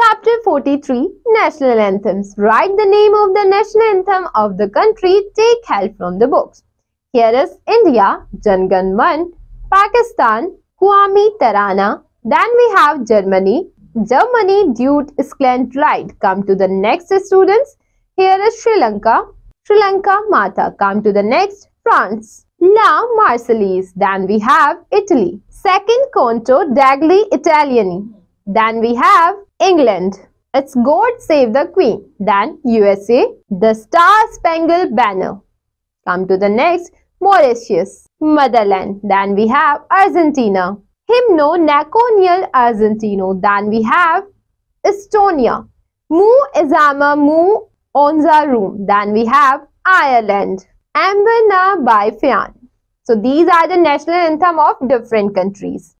Chapter 43 National Anthems. Write the name of the national anthem of the country. Take help from the books. Here is India, Jana Gana Mana, Pakistan, Qawmi Tarana. Then we have Germany. Germany, Dude, Slant, Right. Come to the next students. Here is Sri Lanka. Sri Lanka, Mata. Come to the next. France. La Marseillaise. Then we have Italy. Second Canto degli Italiani. Then we have England. It's God Save the Queen. Then USA, the Star Spangled Banner. Come to the next, Mauritius, Motherland. Then we have Argentina. Himno Nacional Argentino. Then we have Estonia. Mu Izama Mu Onza Room. Then we have Ireland. Amber Na by Fian. So these are the national anthem of different countries.